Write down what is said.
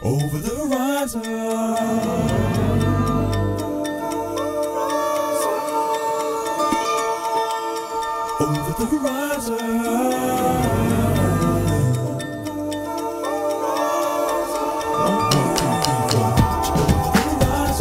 Over the horizon. over the horizon. Over the horizon.